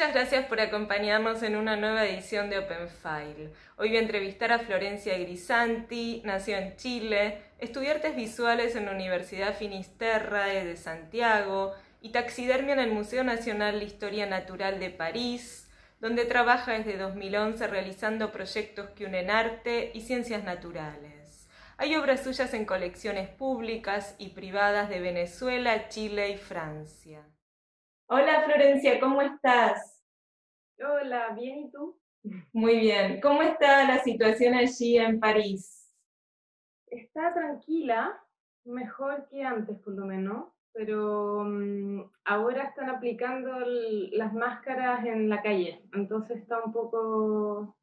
Muchas gracias por acompañarnos en una nueva edición de Open File. Hoy voy a entrevistar a Florencia Grisanti, nació en Chile, estudió artes visuales en la Universidad Finisterrae de Santiago y taxidermia en el Museo Nacional de Historia Natural de París, donde trabaja desde 2011 realizando proyectos que unen arte y ciencias naturales. Hay obras suyas en colecciones públicas y privadas de Venezuela, Chile y Francia. Hola Florencia, ¿cómo estás? Hola, bien, ¿y tú? Muy bien. ¿Cómo está la situación allí en París? Está tranquila, mejor que antes por lo menos, pero mm, ahora están aplicando las máscaras en la calle, entonces está un poco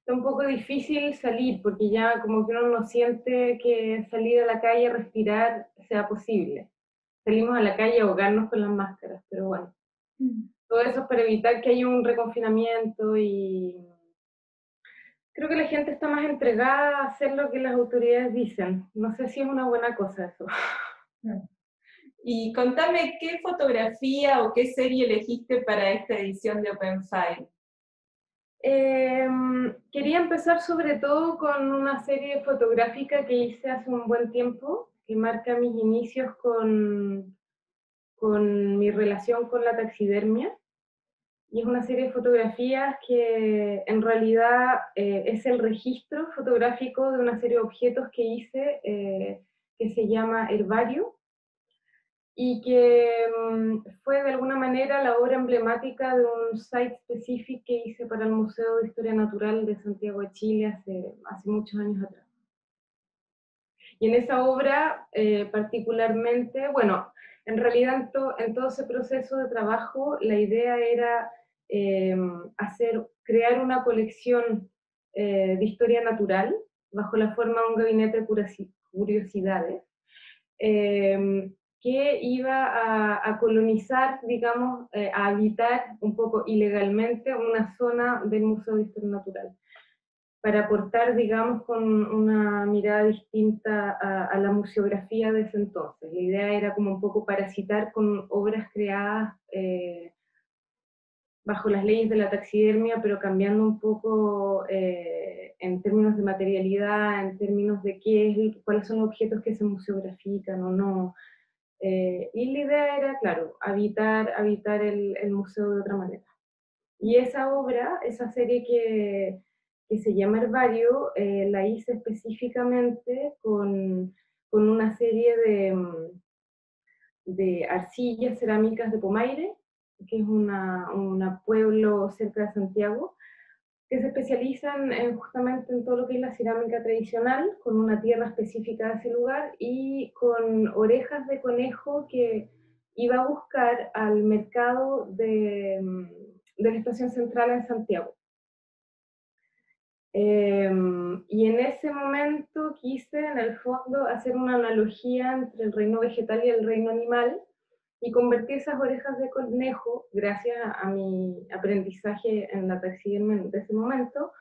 está un poco difícil salir porque ya como que uno no siente que salir a la calle, respirar sea posible salimos a la calle a ahogarnos con las máscaras, pero bueno, mm. Todo eso es para evitar que haya un reconfinamiento y creo que la gente está más entregada a hacer lo que las autoridades dicen. No sé si es una buena cosa eso. Mm. Y contame, ¿qué fotografía o qué serie elegiste para esta edición de Open File? Em, quería empezar sobre todo con una serie fotográfica que hice hace un buen tiempo, que marca mis inicios con, con mi relación con la taxidermia. Y es una serie de fotografías que en realidad eh, es el registro fotográfico de una serie de objetos que hice eh, que se llama Herbario y que mm, fue de alguna manera la obra emblemática de un site específico que hice para el Museo de Historia Natural de Santiago de Chile hace, hace muchos años atrás. Y en esa obra eh, particularmente, bueno, en realidad en, todo ese proceso de trabajo la idea era em, hacer, crear una colección eh, de historia natural bajo la forma de un gabinete de curiosidades em, que iba a, colonizar, digamos, eh, a habitar un poco ilegalmente una zona del Museo de Historia Natural para aportar, digamos, con una mirada distinta a, la museografía de ese entonces. La idea era como un poco parasitar con obras creadas eh, bajo las leyes de la taxidermia, pero cambiando un poco eh, en términos de materialidad, en términos de qué es, cuáles son los objetos que se museografican o no. Eh, y la idea era, claro, habitar, habitar el, el museo de otra manera. Y esa obra, esa serie que, que se llama Herbario, eh, la hice específicamente con, con una serie de, mm, de, arcillas cerámicas de Pomaire, que es un una pueblo cerca de Santiago, que se especializan en, justamente en todo lo que es la cerámica tradicional, con una tierra específica de ese lugar y con orejas de conejo que iba a buscar al mercado de, mm, de la estación central en Santiago. Em, y en ese momento quise, en el fondo, hacer una analogía entre el reino vegetal y el reino animal y convertir esas orejas de conejo, gracias a, mi aprendizaje en la taxidermia de ese momento,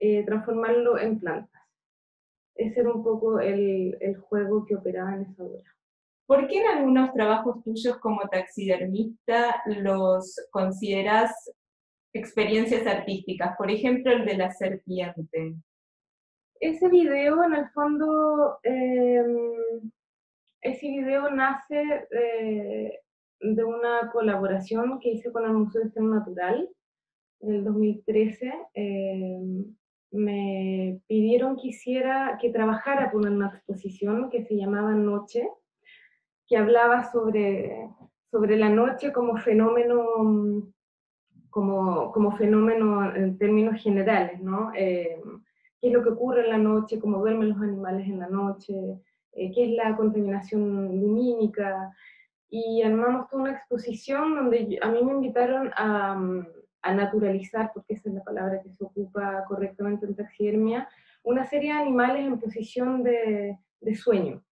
eh, transformarlo en plantas. Ese era un poco el, el juego que operaba en esa obra. ¿Por qué en algunos trabajos tuyos como taxidermista los consideras experiencias artísticas, por ejemplo el de la serpiente. Ese video en el fondo, em, ese video nace de una colaboración que hice con el Museo de Historia Natural en el 2013. Em, me pidieron que hiciera, que trabajara por una exposición que se llamaba Noche, que hablaba sobre, sobre la noche como fenómeno como, como fenómeno en términos generales, ¿no? Eh, ¿Qué es lo que ocurre en la noche? ¿Cómo duermen los animales en la noche? Eh, ¿Qué es la contaminación lumínica? Y armamos toda una exposición donde a mí me invitaron a, a naturalizar, porque esa es la palabra que se ocupa correctamente en taxidermia, una serie de animales en posición de, de sueño.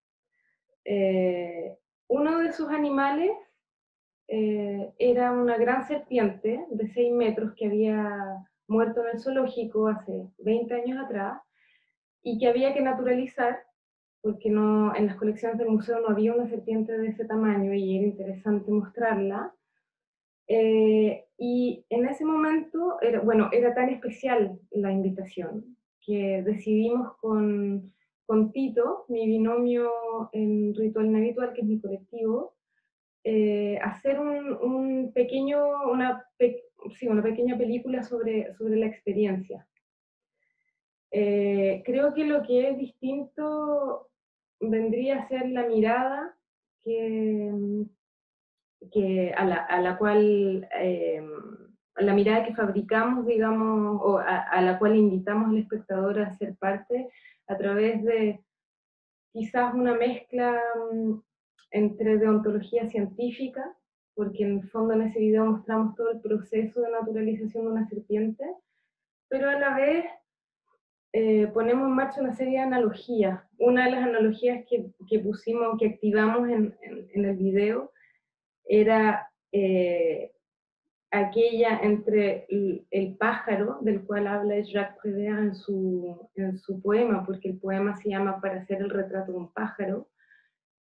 Eh, uno de esos animales eh, era una gran serpiente de 6 metros que había muerto en el zoológico hace 20 años atrás y que había que naturalizar porque no, en las colecciones del museo no había una serpiente de ese tamaño y era interesante mostrarla. Eh, y en ese momento, era, bueno, era tan especial la invitación que decidimos con, con Tito, mi binomio en Ritual Inhabitual, que es mi colectivo, eh, hacer un, un, pequeño, una, sí, una pequeña película sobre, sobre la experiencia. Eh, creo que lo que es distinto vendría a ser la mirada que, que a, la, a la cual, eh, la mirada que fabricamos, digamos, o a, a, la cual invitamos al espectador a ser parte a través de quizás una mezcla mm, entre deontología científica, porque en el fondo en ese video mostramos todo el proceso de naturalización de una serpiente, pero a la vez eh, ponemos en marcha una serie de analogías. Una de las analogías que, que pusimos, que activamos en, en, el video, era eh, aquella entre el, el, pájaro, del cual habla Jacques Prévert en su, en su poema, porque el poema se llama Para hacer el retrato de un pájaro,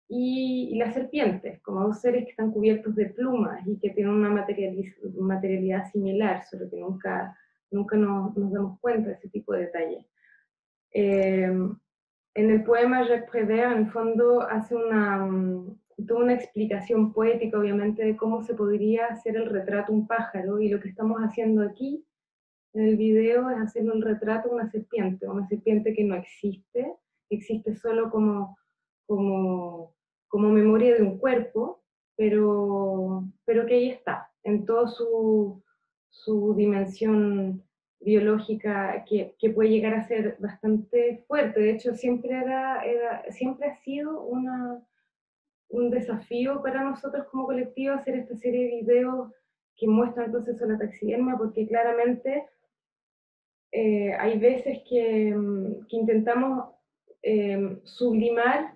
y, y, las serpientes, como dos seres que están cubiertos de plumas y que tienen una materialidad similar, solo que nunca, nunca nos, nos damos cuenta de ese tipo de detalles. Eh, en el poema Jacques Prévert, en el fondo, hace una, toda una explicación poética, obviamente, de cómo se podría hacer el retrato un pájaro, y lo que estamos haciendo aquí, en el video, es hacer un retrato de una serpiente, una serpiente que no existe, existe solo como, como, como memoria de un cuerpo, pero, pero que ahí está, en toda su, su dimensión biológica que, puede llegar a ser bastante fuerte. De hecho, siempre, ha sido un desafío para nosotros como colectivo hacer esta serie de videos que muestran el proceso de la taxidermia, porque claramente eh, hay veces que, mm, intentamos eh, sublimar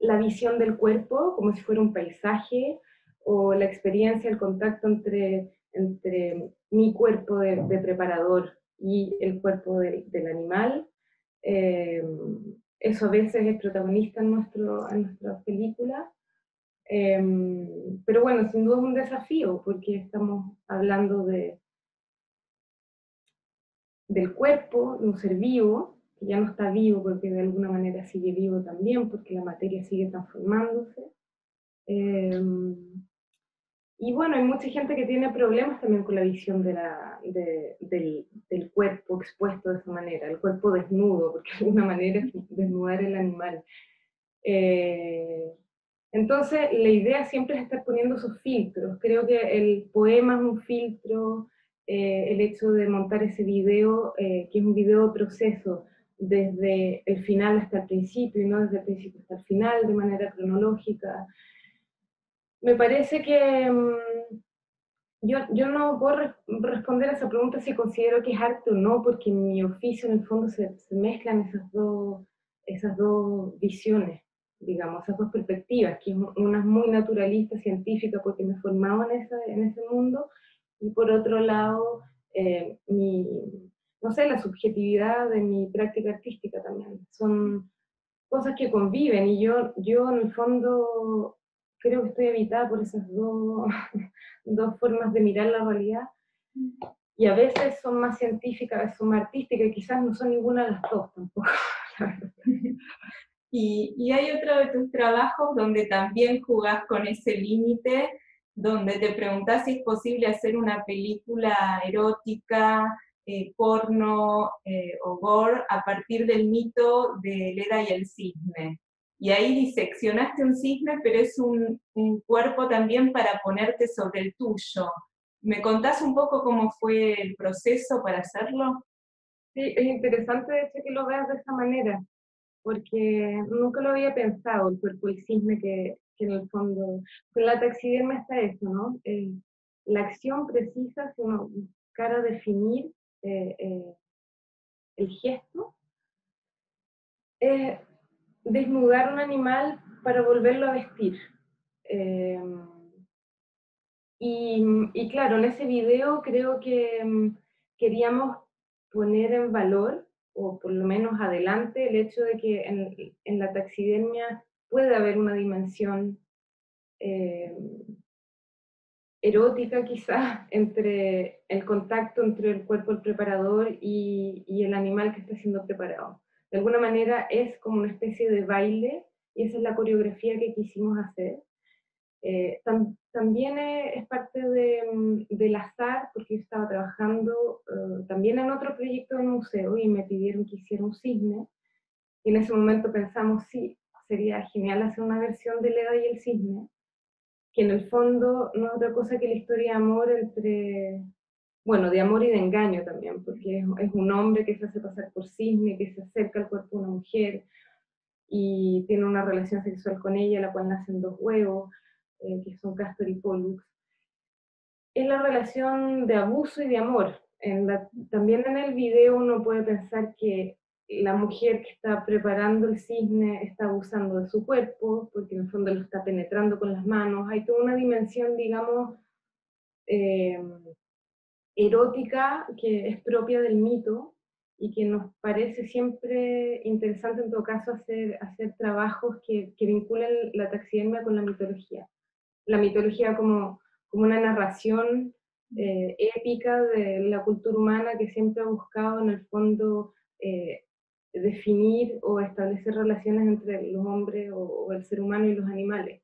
la visión del cuerpo como si fuera un paisaje o la experiencia, el contacto entre, entre mi cuerpo de, de preparador y el cuerpo de, del animal. Eh, eso a veces es protagonista en, nuestro, en nuestra película. Eh, pero bueno, sin duda es un desafío porque estamos hablando de, del cuerpo, de un ser vivo, que ya no está vivo porque de alguna manera sigue vivo también, porque la materia sigue transformándose. Eh, y bueno, hay mucha gente que tiene problemas también con la visión de la, de, del, del, cuerpo expuesto de esa manera, el cuerpo desnudo, porque de alguna manera es desnudar el animal. Eh, entonces, la idea siempre es estar poniendo esos filtros. Creo que el poema es un filtro, eh, el hecho de montar ese video, eh, que es un video de proceso, desde el final hasta el principio, y no desde el principio hasta el final, de manera cronológica me parece que mm, yo, yo, no puedo responder a esa pregunta si considero que es arte o no, porque en mi oficio en el fondo se, mezclan esas dos, esas dos visiones, digamos, esas dos perspectivas, que es una muy naturalista, científica, porque me he formado en, esa, en ese mundo, y por otro lado, eh, mi, no sé, la subjetividad de mi práctica artística también. Son cosas que conviven y yo, yo en el fondo creo que estoy habitada por esas dos, dos formas de mirar la realidad. Y a veces son más científicas, a veces son más artísticas, y quizás no son ninguna de las dos tampoco. Y, y, hay otro de tus trabajos donde también jugás con ese límite, donde te preguntás si es posible hacer una película erótica, eh, porno eh, o gore a partir del mito de Leda y el cisne y ahí diseccionaste un cisne, pero es un, un, cuerpo también para ponerte sobre el tuyo. ¿Me contás un poco cómo fue el proceso para hacerlo? Sí, es interesante de hecho que lo veas de esa manera, porque nunca lo había pensado, el cuerpo del cisne que, que en el fondo, con la taxidermia está eso, ¿no? Eh, la acción precisa, si uno buscara definir eh, eh, el gesto, desnudar un animal para volverlo a vestir. Eh, y, claro, en ese video creo que um, queríamos poner en valor, o por lo menos adelante, el hecho de que en, la taxidermia puede haber una dimensión eh, erótica quizás entre el contacto entre el cuerpo del preparador y, el animal que está siendo preparado. De alguna manera es como una especie de baile y esa es la coreografía que quisimos hacer. Eh, también es parte de, mm, del azar, porque yo estaba trabajando eh, también en otro proyecto del museo y me pidieron que hiciera un cisne. Y en ese momento pensamos, sí, sería genial hacer una versión de Leda y el cisne, que en el fondo no es otra cosa que la historia de amor entre, bueno, de amor y de engaño también, porque es, es un hombre que se hace pasar por cisne, que se acerca al cuerpo de una mujer y tiene una relación sexual con ella, la cual nacen dos huevos eh, que son Castor y Pollux, es la relación de abuso y de amor. también en el video uno puede pensar que la mujer que está preparando el cisne está abusando de su cuerpo, porque en el fondo lo está penetrando con las manos. Hay toda una dimensión, digamos, eh, erótica que es propia del mito y que nos parece siempre interesante en todo caso hacer, hacer trabajos que, que vinculen la taxidermia con la mitología. La mitología como, como una narración eh, épica de la cultura humana que siempre ha buscado en el fondo eh, definir o establecer relaciones entre los hombres o, el ser humano y los animales,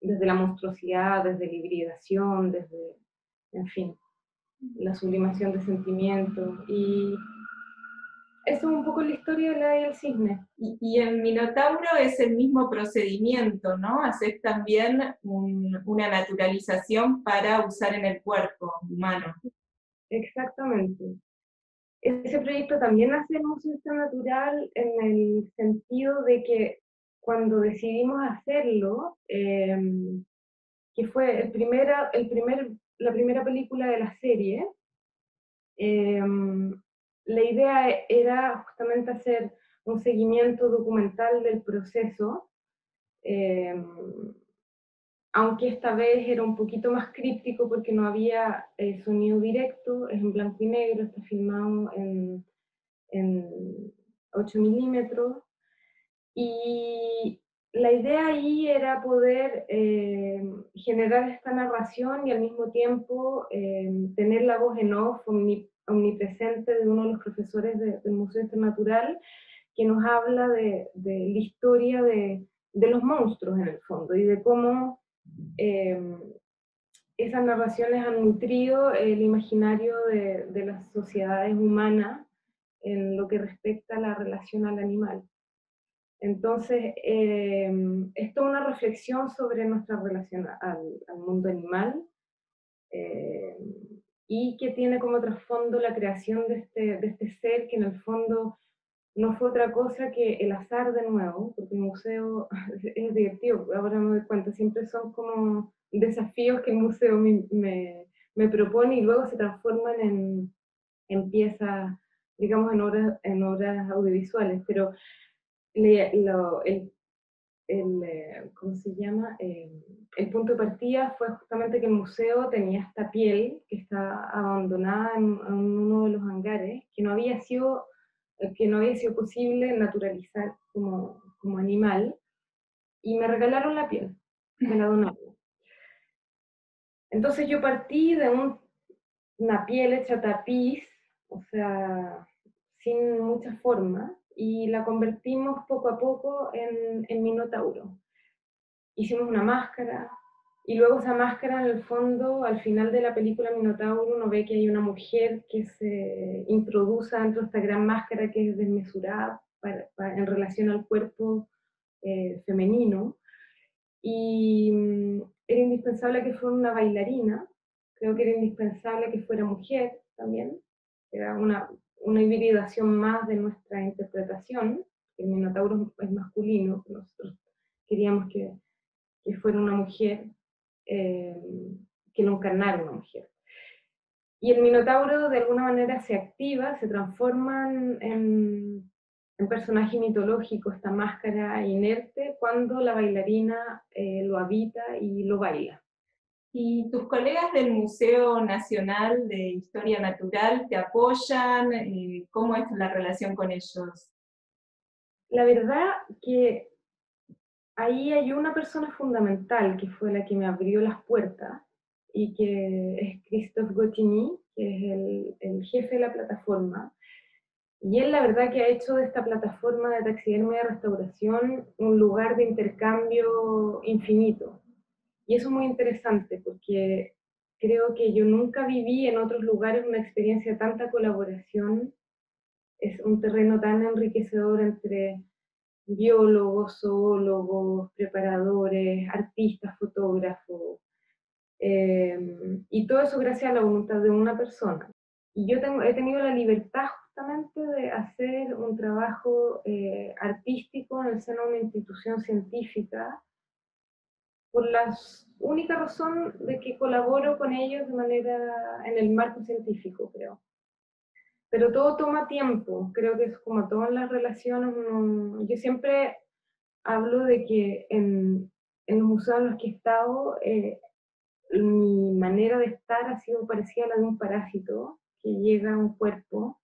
desde la monstruosidad, desde la hibridación, desde, en fin, la sublimación de sentimientos. Y eso es un poco la historia de la del cisne. Y, en Minotauro es el mismo procedimiento, ¿no? Haces también una naturalización para usar en el cuerpo humano. Exactamente. Ese proyecto también hace el Museo Natural en el sentido de que cuando decidimos hacerlo, em, que fue el primera, el primer, la primera película de la serie, eh, la idea era justamente hacer un seguimiento documental del proceso, em, aunque esta vez era un poquito más críptico porque no había eh, sonido directo, es en blanco y negro, está filmado en, 8 milímetros. Y la idea ahí era poder em, generar esta narración y al mismo tiempo em, tener la voz en off, omnipresente de uno de los profesores del Museo Natural, que nos habla de, la historia de, los monstruos en el fondo y de cómo eh, esas narraciones han nutrido el imaginario de, las sociedades humanas en lo que respecta a la relación al animal. Entonces, eh, esto es una reflexión sobre nuestra relación al, mundo animal. Eh, y que tiene como trasfondo la creación de este, de este ser que en el fondo no fue otra cosa que el azar de nuevo, porque el museo es divertido, ahora me doy cuenta, siempre son como desafíos que el museo me, me, propone y luego se transforman en, en piezas, digamos, en obras, en obras audiovisuales, pero lo, el el, eh, ¿cómo se llama? Eh, el punto de partida fue justamente que el museo tenía esta piel que está abandonada en, uno de los hangares, que no había sido, eh, que no había sido posible naturalizar como, como animal, y me regalaron la piel, me la donaron. Entonces yo partí de un, una piel hecha tapiz, o sea, sin mucha forma, y la convertimos poco a poco en, Minotauro. Hicimos una máscara y luego esa máscara en el fondo, al final de la película Minotauro, uno ve que hay una mujer que se introduce dentro de esta gran máscara que es desmesurada en relación al cuerpo eh, femenino. Y mm, era indispensable que fuera una bailarina, creo que era indispensable que fuera mujer también, era una una hibridación más de nuestra interpretación. El Minotauro es masculino, nosotros queríamos que, que fuera una mujer, eh, que no encarnara una mujer. Y el Minotauro de alguna manera se activa, se transforma en, en personaje mitológico, esta máscara inerte, cuando la bailarina eh, lo habita y lo baila. ¿Y tus colegas del Museo Nacional de Historia Natural te apoyan? Eh, ¿Cómo es la relación con ellos? La verdad que ahí hay una persona fundamental que fue la que me abrió las puertas y que es Christophe Gottigny, que es el, el jefe de la plataforma. Y él la verdad que ha hecho de esta plataforma de taxidermia de restauración un lugar de intercambio infinito. Y eso es muy interesante porque creo que yo nunca viví en otros lugares una experiencia de tanta colaboración. Es un terreno tan enriquecedor entre biólogos, zoólogos, preparadores, artistas, fotógrafos, eh, y todo eso gracias a la voluntad de una persona. Y yo tengo, he tenido la libertad justamente de hacer un trabajo eh, artístico en el seno de una institución científica por la única razón de que colaboro con ellos de manera en el marco científico, creo. Pero todo toma tiempo, creo que es como todas las relaciones. yo siempre hablo de que en, en, los museos en los que he estado, eh, mi manera de estar ha sido parecida a la de un parásito que llega a un cuerpo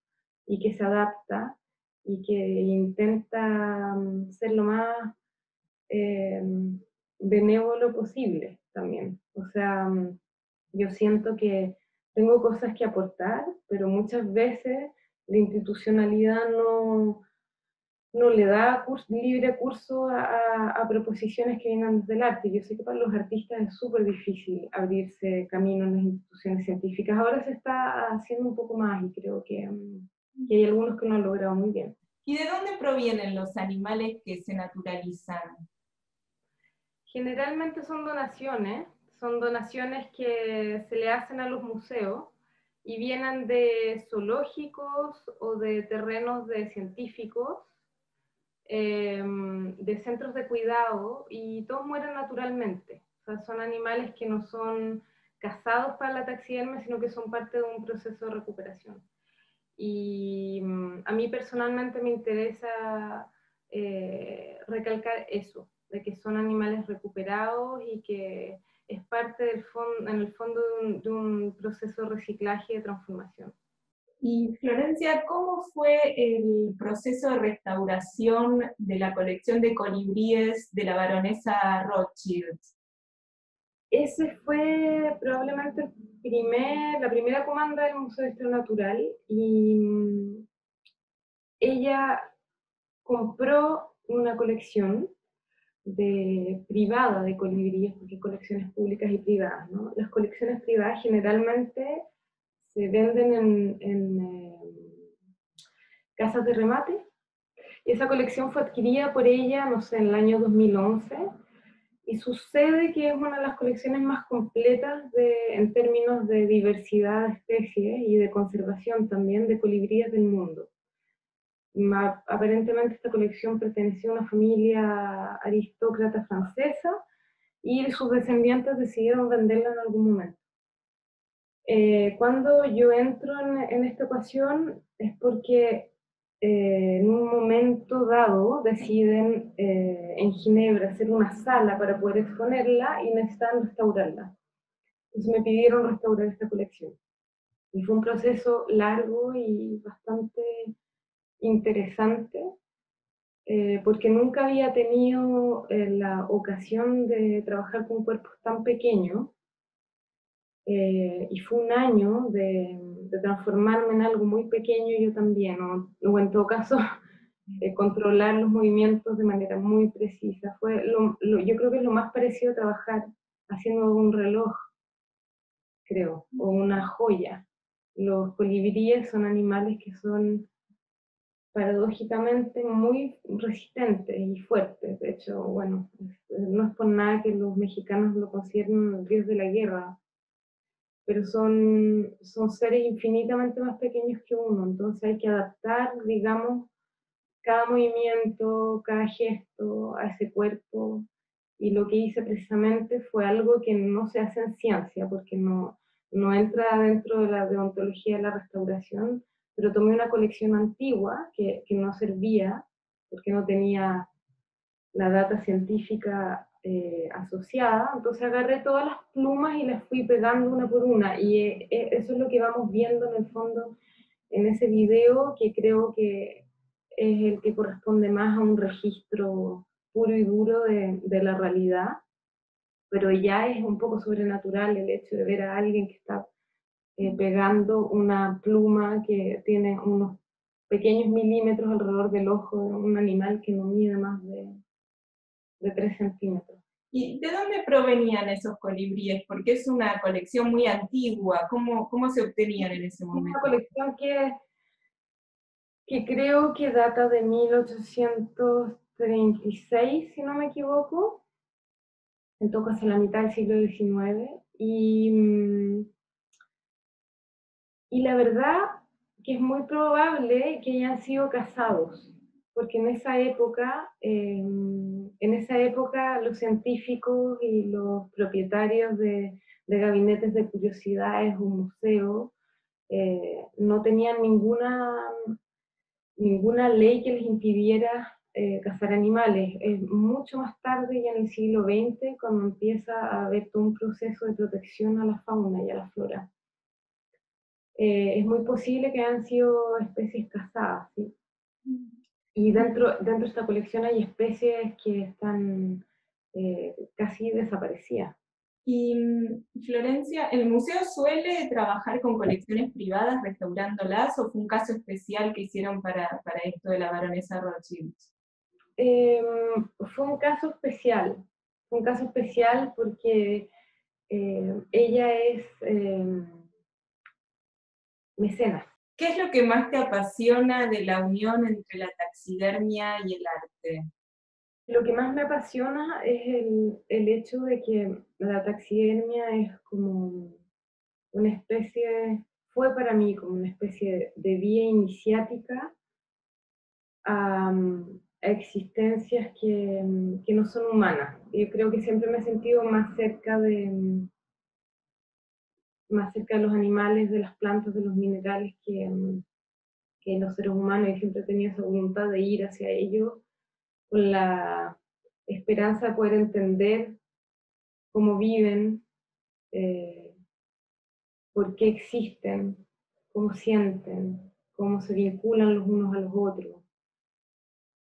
y que se adapta y que intenta mm, ser lo más eh, benévolo posible también. O sea, mm, yo siento que tengo cosas que aportar, pero muchas veces la institucionalidad no, no le da libre curso a, proposiciones que vienen desde el arte. Yo sé que para los artistas es súper difícil abrirse camino en las instituciones científicas. Ahora se está haciendo un poco más y creo que, mm, que hay algunos que no han logrado muy bien. ¿Y de dónde provienen los animales que se naturalizan? Generalmente son donaciones, son donaciones que se le hacen a los museos y vienen de zoológicos o de terrenos de científicos, em, de centros de cuidado y todos mueren naturalmente. O sea, son animales que no son cazados para la taxidermia, sino que son parte de un proceso de recuperación. Y mm, a mí personalmente me interesa eh, recalcar eso, de que son animales recuperados y que es parte del fondo, en el fondo de un, proceso de reciclaje y de transformación. Y Florencia, ¿cómo fue el proceso de restauración de la colección de colibríes de la baronesa Rothschild? Ese fue probablemente primer, la primera comanda del Museo de Historia Natural y mm, ella compró una colección de privada de colibríes, porque hay colecciones públicas y privadas. ¿no? Las colecciones privadas generalmente se venden en, en eh, casas de remate y esa colección fue adquirida por ella, no sé, en el año 2011 y sucede que es una de las colecciones más completas en términos de diversidad de especies y de conservación también de colibríes del mundo aparentemente esta colección pertenecía a una familia aristócrata francesa y sus descendientes decidieron venderla en algún momento. Eh, cuando yo entro en, esta ocasión es porque eh, en un momento dado deciden eh, en Ginebra hacer una sala para poder exponerla y necesitan restaurarla. Entonces me pidieron restaurar esta colección. Y fue un proceso largo y bastante interesante eh, porque nunca había tenido eh, la ocasión de trabajar con cuerpos tan pequeños eh, y fue un año de, transformarme en algo muy pequeño yo también, o, en todo caso controlar los movimientos de manera muy precisa. Fue yo creo que es lo más parecido a trabajar haciendo un reloj, creo, o una joya. Los colibríes son animales que son paradójicamente muy resistentes y fuertes. De hecho, bueno, no es por nada que los mexicanos lo consideren el dios de la guerra, pero son, son seres infinitamente más pequeños que uno, entonces hay que adaptar, digamos, cada movimiento, cada gesto a ese cuerpo. Y lo que hice precisamente fue algo que no se hace en ciencia, porque no, no entra dentro de la deontología de la restauración, pero tomé una colección antigua que, que no servía porque no tenía la data científica eh, asociada, entonces agarré todas las plumas y las fui pegando una por una. Y eh, eh, eso es lo que vamos viendo en el fondo en ese video que creo que es el que corresponde más a un registro puro y duro de, de la realidad, pero ya es un poco sobrenatural el hecho de ver a alguien que está eh, pegando una pluma que tiene unos pequeños milímetros alrededor del ojo de un animal que no mide más de, de 3 centímetros. ¿Y de dónde provenían esos colibríes? Porque es una colección muy antigua. ¿Cómo, cómo se obtenían en ese momento? Una colección que, que creo que data de 1836, si no me equivoco. En todo caso, la mitad del siglo XIX. Y, mm, y la verdad que es muy probable que hayan sido casados, porque en esa época... Em, en esa época los científicos y los propietarios de, gabinetes de curiosidades o museos eh, no tenían ninguna, ninguna ley que les impidiera eh, cazar animales. Es mucho más tarde, ya en el siglo XX, cuando empieza a haber todo un proceso de protección a la fauna y a la flora. Eh, es muy posible que hayan sido especies cazadas. ¿sí? Mm. Y dentro, dentro de esta colección hay especies que están eh, casi desaparecidas. Y mm, Florencia, ¿el museo suele trabajar con colecciones privadas restaurándolas o fue un caso especial que hicieron para, para esto de la baronesa Rothschild? Em, fue un caso especial, fue un caso especial porque eh, ella es em, mecenas. ¿Qué es lo que más te apasiona de la unión entre la taxidermia y el arte? Lo que más me apasiona es el, hecho de que la taxidermia es como una especie, fue para mí como una especie de vía iniciática a, existencias que, que, no son humanas. Yo creo que siempre me he sentido más cerca de, más cerca de los animales, de las plantas, de los minerales que, mm, que los seres humanos y siempre he tenido esa voluntad de ir hacia ellos con la esperanza de poder entender cómo viven, eh, por qué existen, cómo sienten, cómo se vinculan los unos a los otros.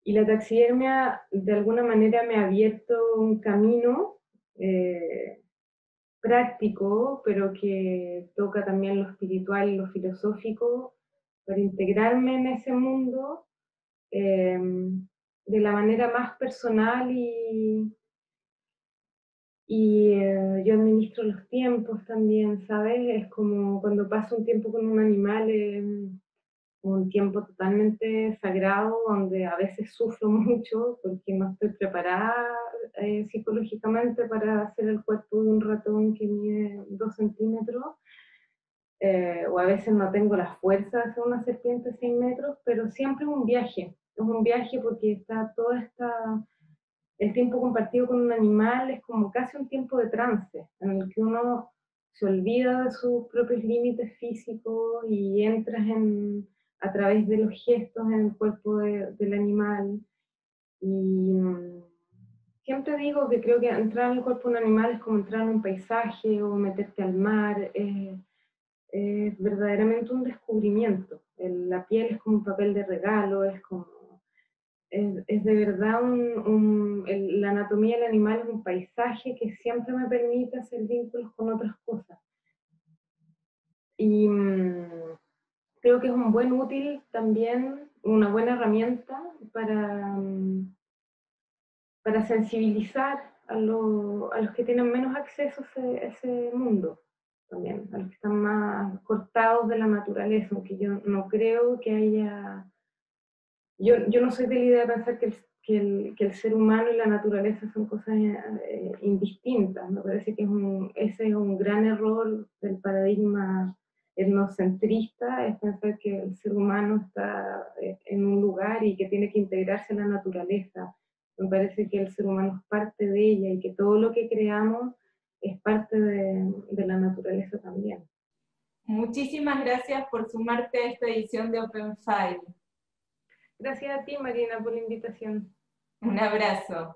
Y la taxidermia de alguna manera me ha abierto un camino eh, práctico, pero que toca también lo espiritual lo filosófico, para integrarme en ese mundo em, de la manera más personal y, eh, yo administro los tiempos también, ¿sabes? Es como cuando paso un tiempo con un animal, em, un tiempo totalmente sagrado donde a veces sufro mucho porque no estoy preparada eh, psicológicamente para hacer el cuerpo de un ratón que mide dos centímetros. Eh, o a veces no tengo la fuerza de hacer una serpiente de 6 metros, pero siempre es un viaje. Es un viaje porque está todo esta, el tiempo compartido con un animal es como casi un tiempo de trance, en el que uno se olvida de sus propios límites físicos y entras en, a través de los gestos en el cuerpo del animal. Y mm, siempre digo que creo que entrar en el cuerpo de un animal es como entrar en un paisaje o meterte al mar. es verdaderamente un descubrimiento. la piel es como un papel de regalo, es como. Es, de verdad la anatomía del animal es un paisaje que siempre me permite hacer vínculos con otras cosas. Y mm, creo que es un buen útil también, una buena herramienta para, mm, para sensibilizar a, a los que tienen menos acceso a ese, mundo también, a los que están más cortados de la naturaleza, aunque yo no creo que haya... Yo, yo no soy de la idea de pensar que el, que el, que el ser humano y la naturaleza son cosas eh, indistintas. Me parece que es un, ese es un gran error del paradigma etnocentrista es pensar que el ser humano está eh, en un lugar y que tiene que integrarse a la naturaleza. Me parece que el ser humano es parte de ella y que todo lo que creamos es parte de, de la naturaleza también. Muchísimas gracias por sumarte a esta edición de Open File. Gracias a ti, Marina, por la invitación. Un abrazo.